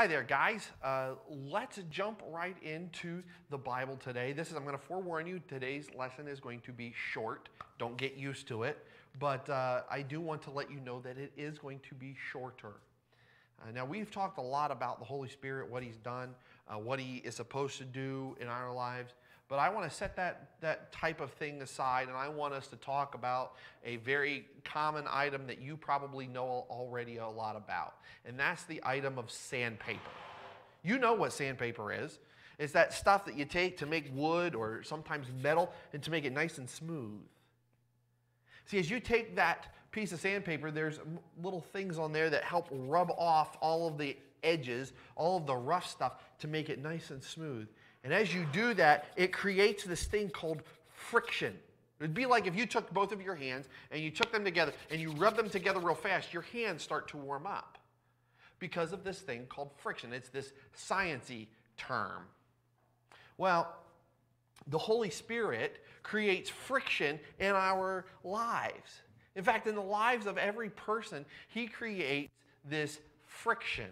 Hi there, guys. Uh, let's jump right into the Bible today. This is, I'm going to forewarn you, today's lesson is going to be short. Don't get used to it. But uh, I do want to let you know that it is going to be shorter. Uh, now, we've talked a lot about the Holy Spirit, what He's done, uh, what He is supposed to do in our lives. But I want to set that, that type of thing aside, and I want us to talk about a very common item that you probably know already a lot about, and that's the item of sandpaper. You know what sandpaper is. It's that stuff that you take to make wood or sometimes metal and to make it nice and smooth. See, as you take that piece of sandpaper, there's little things on there that help rub off all of the edges, all of the rough stuff to make it nice and smooth. And as you do that, it creates this thing called friction. It'd be like if you took both of your hands and you took them together and you rub them together real fast, your hands start to warm up because of this thing called friction. It's this sciency term. Well, the Holy Spirit creates friction in our lives. In fact, in the lives of every person, He creates this friction.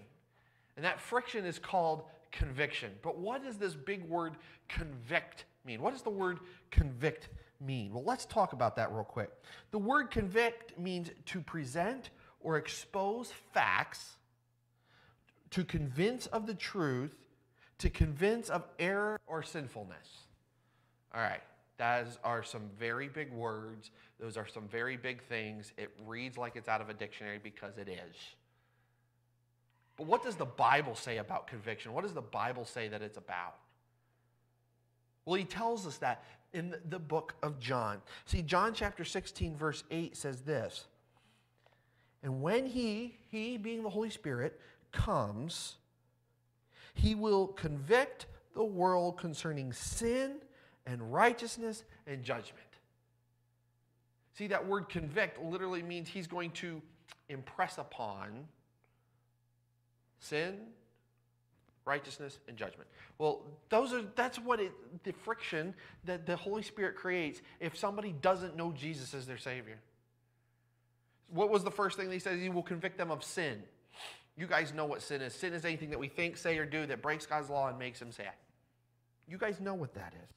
And that friction is called conviction. But what does this big word convict mean? What does the word convict mean? Well, let's talk about that real quick. The word convict means to present or expose facts, to convince of the truth, to convince of error or sinfulness. All right, those are some very big words. Those are some very big things. It reads like it's out of a dictionary because it is. But what does the Bible say about conviction? What does the Bible say that it's about? Well, he tells us that in the book of John. See, John chapter 16, verse 8 says this And when he, he being the Holy Spirit, comes, he will convict the world concerning sin and righteousness and judgment. See, that word convict literally means he's going to impress upon sin, righteousness, and judgment. Well, those are that's what it the friction that the Holy Spirit creates if somebody doesn't know Jesus as their Savior. What was the first thing he says? He will convict them of sin. You guys know what sin is. Sin is anything that we think, say, or do that breaks God's law and makes him sad. You guys know what that is.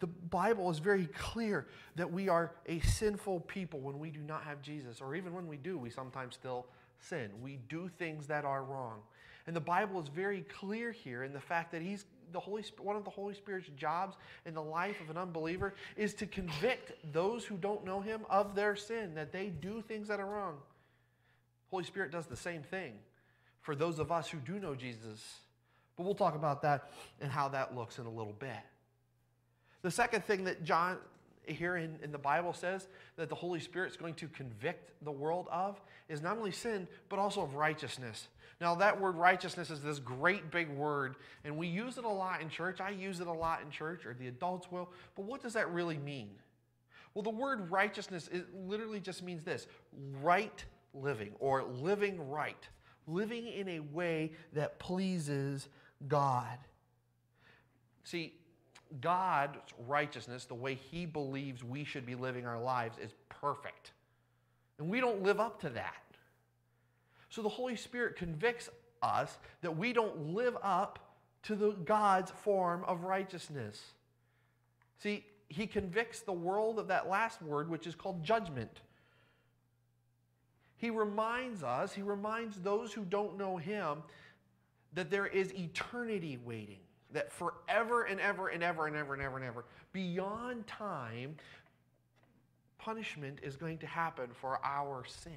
The Bible is very clear that we are a sinful people when we do not have Jesus, or even when we do, we sometimes still sin. We do things that are wrong. And the Bible is very clear here in the fact that he's the Holy Spirit one of the Holy Spirit's jobs in the life of an unbeliever is to convict those who don't know him of their sin, that they do things that are wrong. Holy Spirit does the same thing for those of us who do know Jesus. But we'll talk about that and how that looks in a little bit. The second thing that John here in, in the Bible says that the Holy Spirit is going to convict the world of is not only sin, but also of righteousness. Now, that word righteousness is this great big word, and we use it a lot in church. I use it a lot in church, or the adults will. But what does that really mean? Well, the word righteousness it literally just means this right living, or living right, living in a way that pleases God. See, God's righteousness, the way He believes we should be living our lives, is perfect. And we don't live up to that. So the Holy Spirit convicts us that we don't live up to the God's form of righteousness. See, he convicts the world of that last word, which is called judgment. He reminds us, he reminds those who don't know him that there is eternity waiting that forever and ever and ever and ever and ever and ever, beyond time, punishment is going to happen for our sin.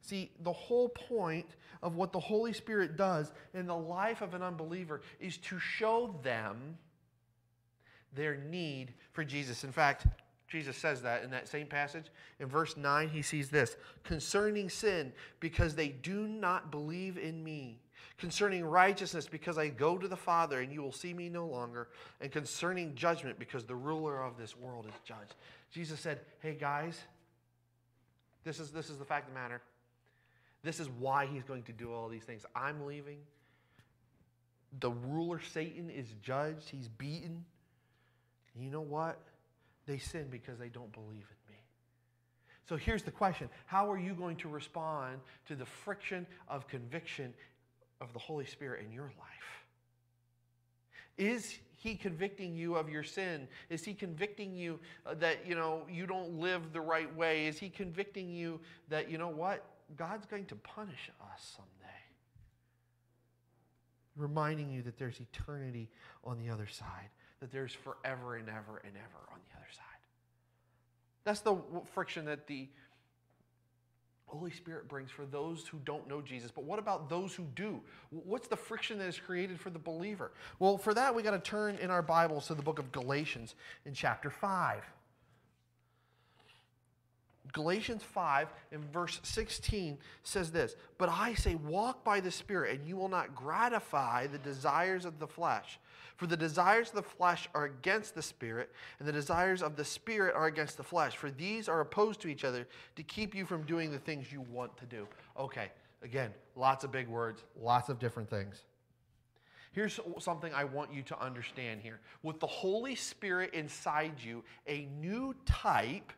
See, the whole point of what the Holy Spirit does in the life of an unbeliever is to show them their need for Jesus. In fact, Jesus says that in that same passage. In verse 9, he sees this concerning sin, because they do not believe in me concerning righteousness, because I go to the Father and you will see me no longer, and concerning judgment, because the ruler of this world is judged. Jesus said, Hey guys, this is, this is the fact of the matter. This is why he's going to do all these things. I'm leaving. The ruler, Satan, is judged, he's beaten. You know what? They sin because they don't believe in me. So here's the question How are you going to respond to the friction of conviction of the Holy Spirit in your life? Is he convicting you of your sin? Is he convicting you uh, that you know you don't live the right way? Is he convicting you that you know what? God's going to punish us someday. Reminding you that there's eternity on the other side, that there's forever and ever and ever on the other side. That's the friction that the Holy Spirit brings for those who don't know Jesus. But what about those who do? What's the friction that is created for the believer? Well, for that, we got to turn in our Bibles to the book of Galatians in chapter 5. Galatians 5 in verse 16 says this But I say, walk by the Spirit, and you will not gratify the desires of the flesh. For the desires of the flesh are against the Spirit, and the desires of the Spirit are against the flesh. For these are opposed to each other to keep you from doing the things you want to do. Okay, again, lots of big words, lots of different things. Here's something I want you to understand here. With the Holy Spirit inside you, a new type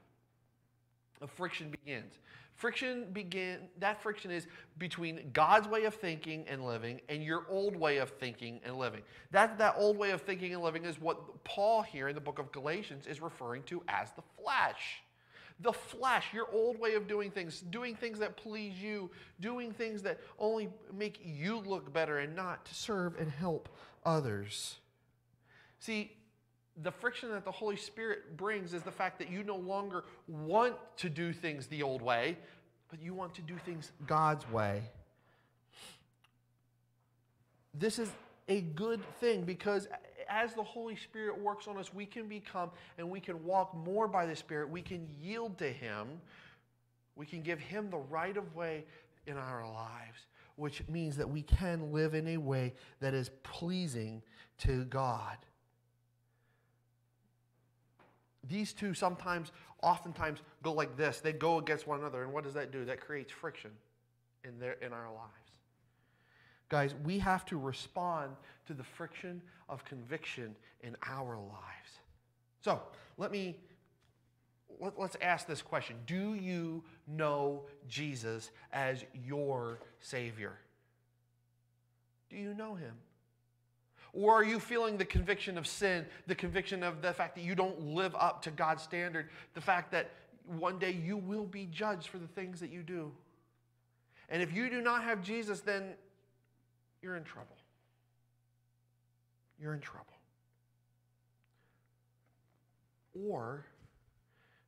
friction begins. Friction begin that friction is between God's way of thinking and living and your old way of thinking and living. That that old way of thinking and living is what Paul here in the book of Galatians is referring to as the flesh. The flesh, your old way of doing things, doing things that please you, doing things that only make you look better and not to serve and help others. See, the friction that the Holy Spirit brings is the fact that you no longer want to do things the old way, but you want to do things God's way. This is a good thing because as the Holy Spirit works on us, we can become and we can walk more by the Spirit. We can yield to Him. We can give Him the right of way in our lives, which means that we can live in a way that is pleasing to God. These two sometimes, oftentimes, go like this. They go against one another. And what does that do? That creates friction in, their, in our lives. Guys, we have to respond to the friction of conviction in our lives. So let me let, us ask this question Do you know Jesus as your Savior? Do you know Him? Or are you feeling the conviction of sin, the conviction of the fact that you don't live up to God's standard, the fact that one day you will be judged for the things that you do? And if you do not have Jesus, then you're in trouble. You're in trouble. Or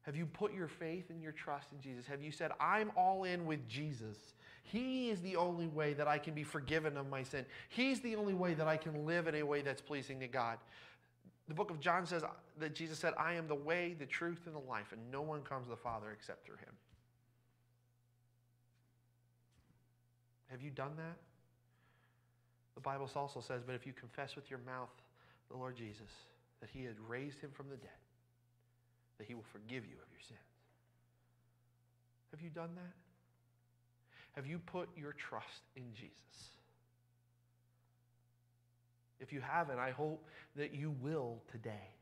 have you put your faith and your trust in Jesus? Have you said, I'm all in with Jesus? He is the only way that I can be forgiven of my sin. He's the only way that I can live in a way that's pleasing to God. The book of John says that Jesus said, I am the way, the truth, and the life, and no one comes to the Father except through him. Have you done that? The Bible also says, but if you confess with your mouth the Lord Jesus, that he had raised him from the dead, that he will forgive you of your sins. Have you done that? Have you put your trust in Jesus? If you haven't, I hope that you will today.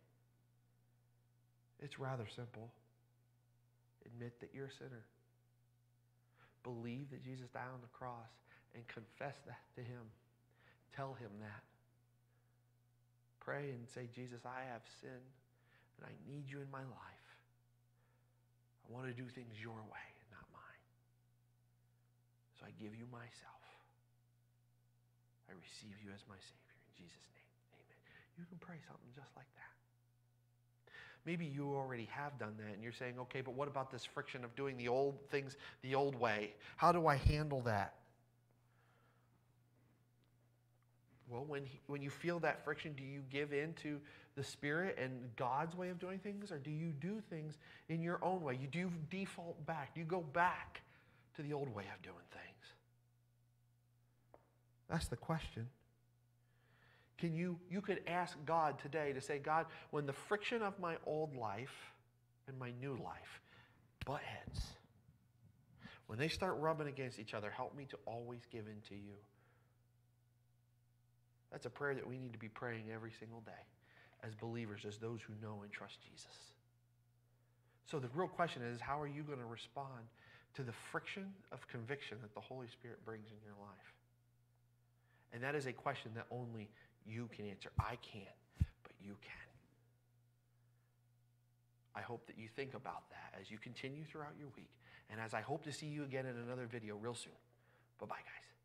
It's rather simple. Admit that you're a sinner. Believe that Jesus died on the cross and confess that to Him. Tell Him that. Pray and say, Jesus, I have sinned and I need you in my life. I want to do things your way. So I give you myself. I receive you as my Savior. In Jesus' name, amen. You can pray something just like that. Maybe you already have done that and you're saying, okay, but what about this friction of doing the old things the old way? How do I handle that? Well, when, he, when you feel that friction, do you give in to the Spirit and God's way of doing things, or do you do things in your own way? You do default back. You go back to the old way of doing things? That's the question. Can you, you could ask God today to say, God, when the friction of my old life and my new life butt heads, when they start rubbing against each other, help me to always give in to you. That's a prayer that we need to be praying every single day as believers, as those who know and trust Jesus. So the real question is how are you going to respond to the friction of conviction that the Holy Spirit brings in your life? And that is a question that only you can answer. I can't, but you can. I hope that you think about that as you continue throughout your week. And as I hope to see you again in another video real soon. Bye bye, guys.